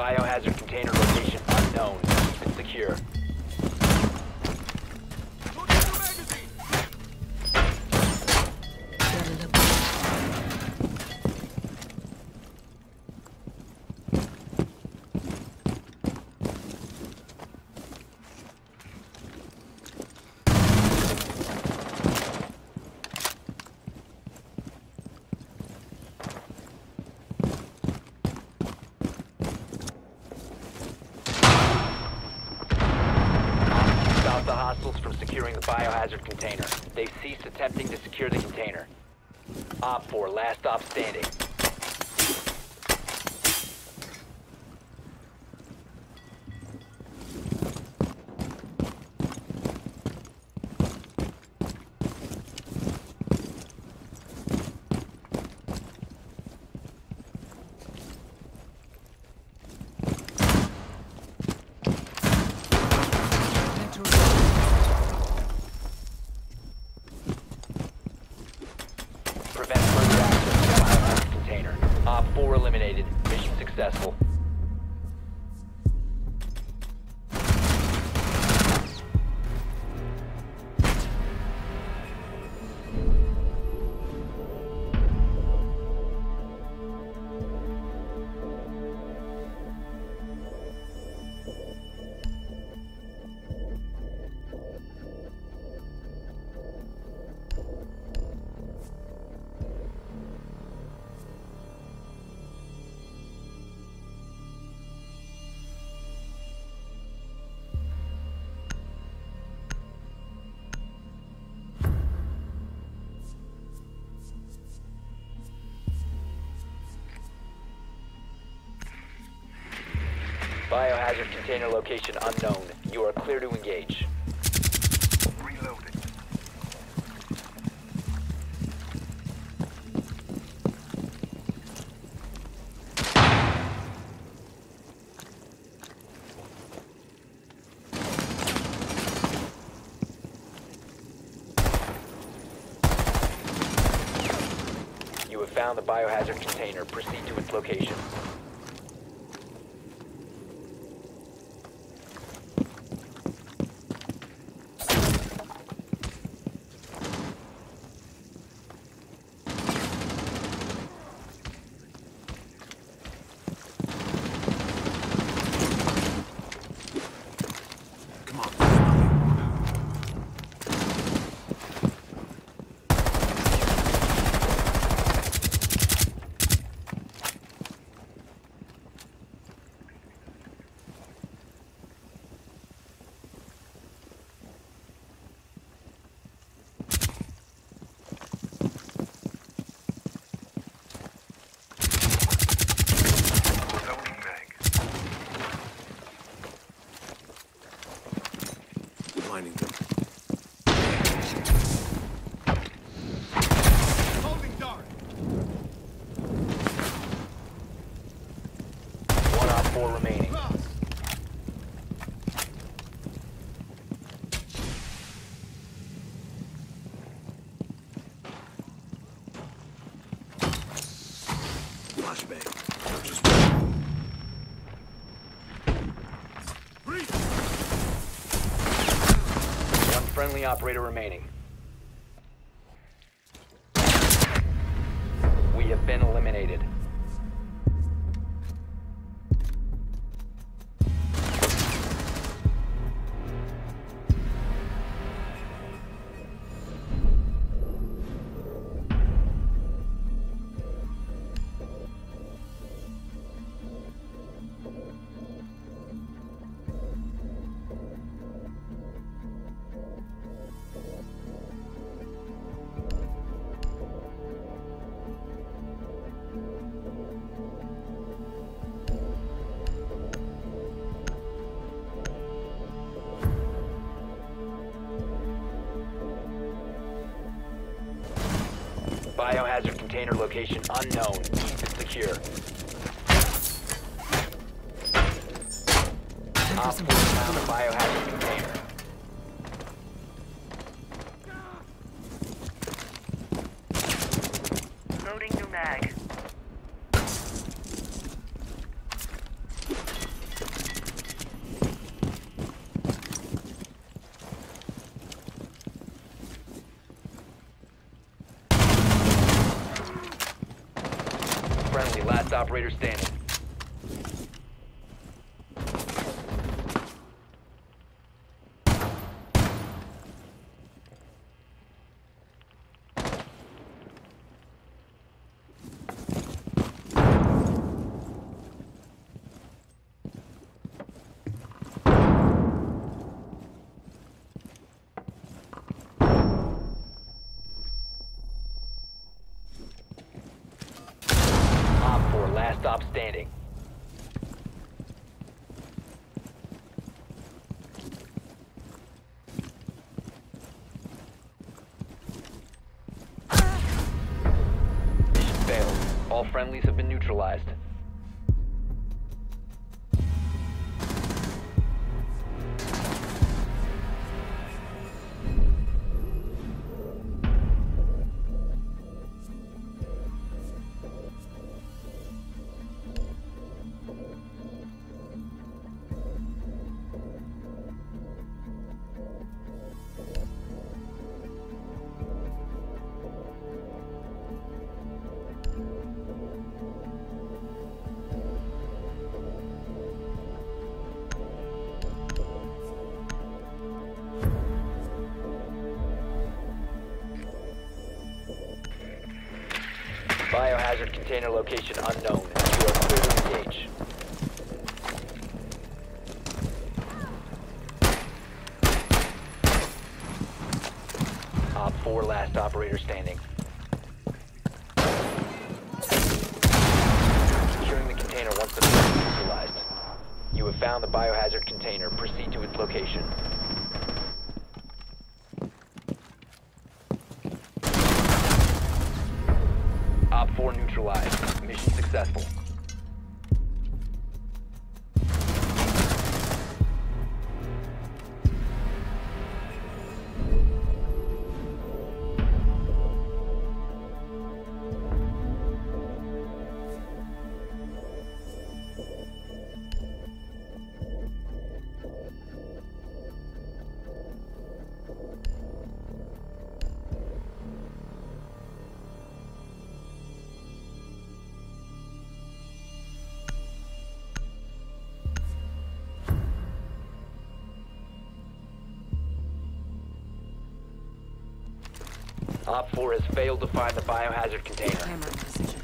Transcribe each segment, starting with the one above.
Biohazard container location unknown. Secure. Hostiles from securing the biohazard container. They've ceased attempting to secure the container. Op 4, last stop standing. Prevent further access to the biohazard container. Op 4 eliminated. Mission successful. Biohazard container location unknown. You are clear to engage. You have found the biohazard container. Proceed to its location. 4 remaining. Operator remaining. Biohazard container location unknown. Keep it secure. Op 4 found a biohazard container. Operator standing. Op 4, stop standing. Mission failed. All friendlies have been neutralized. Biohazard container location unknown. You are clear to engage. Op 4, last operator standing. Securing the container once the threat is neutralized. You have found the biohazard container. Proceed to its location. Op 4 has failed to find the biohazard container. Camera in position.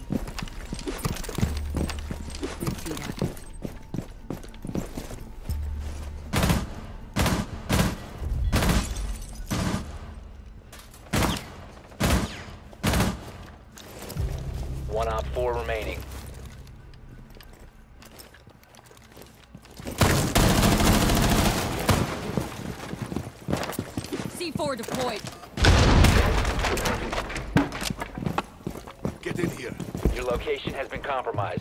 Grid feed active. One Op 4 remaining. C4 deployed. In here. Your location has been compromised.